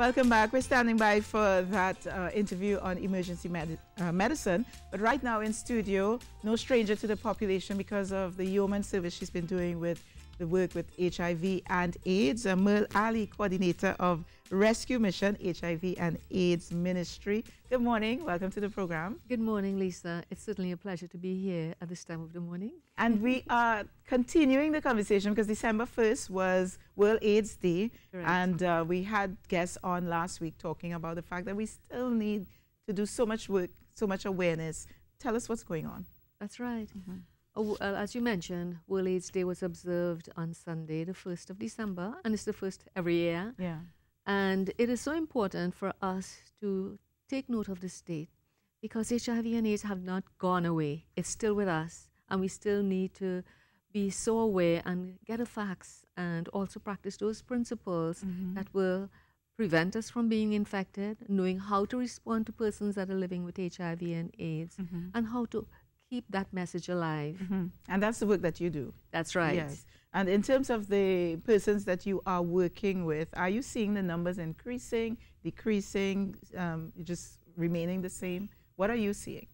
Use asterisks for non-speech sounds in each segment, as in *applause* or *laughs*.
Welcome back. We're standing by for that uh, interview on emergency med uh, medicine. But right now in studio, no stranger to the population because of the yeoman service she's been doing with the work with HIV and AIDS. Uh, Merle Ali, coordinator of Rescue Mission HIV and AIDS Ministry. Good morning. Welcome to the program. Good morning, Lisa. It's certainly a pleasure to be here at this time of the morning. And we *laughs* are continuing the conversation because December 1st was World AIDS Day. Correct. And uh, we had guests on last week talking about the fact that we still need to do so much work, so much awareness. Tell us what's going on. That's right. Oh, uh, as you mentioned, World AIDS Day was observed on Sunday, the 1st of December, and it's the first every year. Yeah. And it is so important for us to take note of this date because HIV and AIDS have not gone away. It's still with us, and we still need to be so aware and get the facts and also practice those principles that will prevent us from being infected, knowing how to respond to persons that are living with HIV and AIDS, and how to keep that message alive. Mhm. And that's the work that you do. That's right. Yes. And in terms of the persons that you are working with, are you seeing the numbers increasing, decreasing, um, just remaining the same? What are you seeing?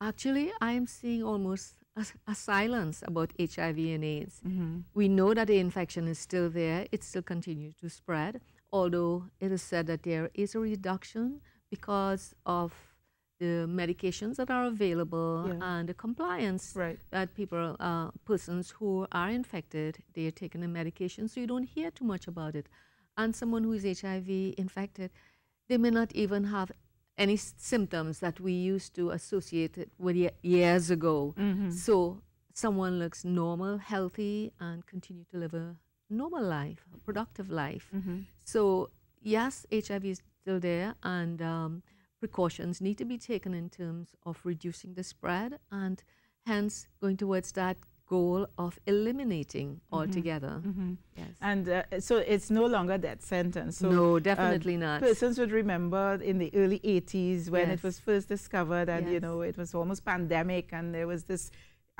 Actually, I am seeing almost a, a silence about HIV and AIDS. Mm-hmm. We know that the infection is still there, it still continues to spread, although it is said that there is a reduction because of the medications that are available Yeah. and the compliance Right. that people, uh, persons who are infected, they are taking the medication, so you don't hear too much about it. And someone who is HIV infected, they may not even have any symptoms that we used to associate it with ye- years ago. Mm-hmm. So someone looks normal, healthy, and continue to live a normal life, a productive life. Mm-hmm. So yes, HIV is still there, and um, precautions need to be taken in terms of reducing the spread, and hence going towards that goal of eliminating altogether. Mm-hmm. Yes. And uh, so it's no longer that sentence. So no, uh, definitely not. persons would remember in the early 80s when it was first discovered and you know it was almost pandemic and there was this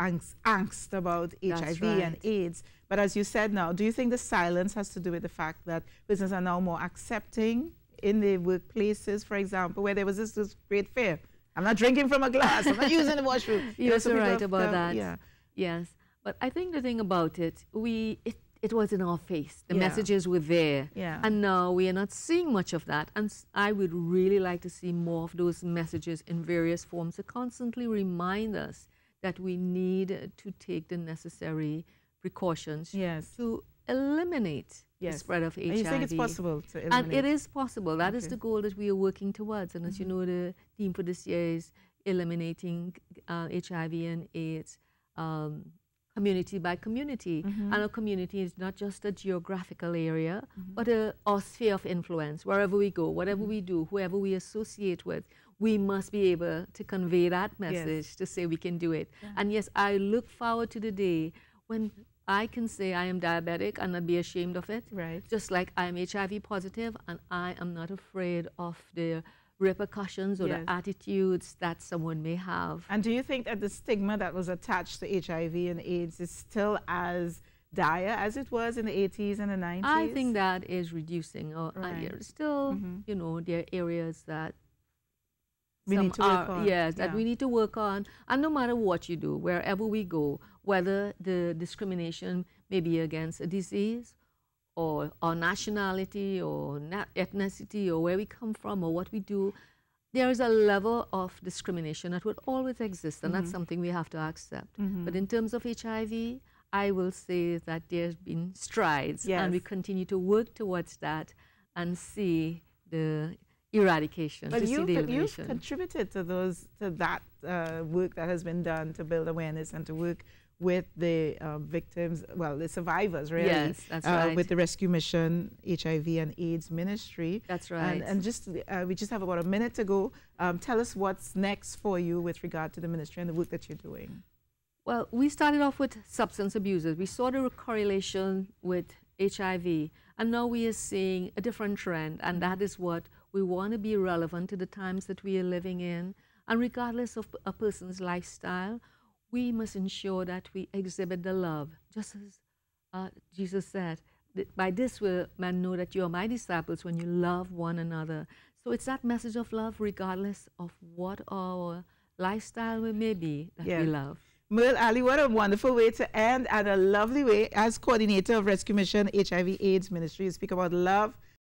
angst, angst about That's HIV and. AIDS. But as you said now, do you think the silence has to do with the fact that persons are now more accepting in the workplaces, for example, where there was this, this great fear? I'm not drinking from a glass. I'm not *laughs* using the washroom. You're so right about that. Yeah. Yes, but I think the thing about it, we it, it was in our face. The Yeah. messages were there, Yeah. and now we are not seeing much of that. And I would really like to see more of those messages in various forms to constantly remind us that we need to take the necessary precautions Yes. to eliminate Yes. the spread of HIV. And you think it's possible to And it is possible. That is Okay. the goal that we are working towards. And as you mm-hmm. know, the theme for this year is eliminating uh, HIV and AIDS um, community by community. Mm-hmm. And a community is not just a geographical area, mm-hmm. but a, our sphere of influence. Wherever we go, whatever we do, whoever we associate with, we must be able to convey that message to say we can do it. And yes, I look forward to the day when I can say I am diabetic and not be ashamed of it Right. just like I am HIV positive and I am not afraid of the repercussions or Yes. the attitudes that someone may have. And do you think that the stigma that was attached to HIV and AIDS is still as dire as it was in the 80s and the 90s? I think that is reducing. Or uh, Right. yeah, still, Mhm. you know, there are areas that We some need to work are- on, Yes, that yeah. we need to work on. And no matter what you do, wherever we go, whether the discrimination may be against a disease or our nationality or na- ethnicity or where we come from or what we do, there is a level of discrimination that would always exist, and Mm-hmm. that's something we have to accept. But in terms of HIV, I will say that there's been strides, and we continue to work towards that and see the eradication. But you've, you've contributed to those to that uh, work that has been done to build awareness and to work with the uh, victims, well, the survivors, really. Yes, that's uh, right. With the Rescue Mission HIV and AIDS Ministry. That's And, right. and just uh, we just have about a minute to go. Um, tell us what's next for you with regard to the ministry and the work that you're doing. Well, we started off with substance abusers. We saw the correlation with HIV, and now we are seeing a different trend, and that is what we want to be relevant to the times that we are living in. And regardless of a person's lifestyle, we must ensure that we exhibit the love, just as uh, Jesus said, by this will men know that you are my disciples when you love one another. So it's that message of love, regardless of what our lifestyle may be, that yeah. we love. Merle Ali, what a wonderful way to end and a lovely way as coordinator of Rescue Mission HIV AIDS Ministry. You speak about love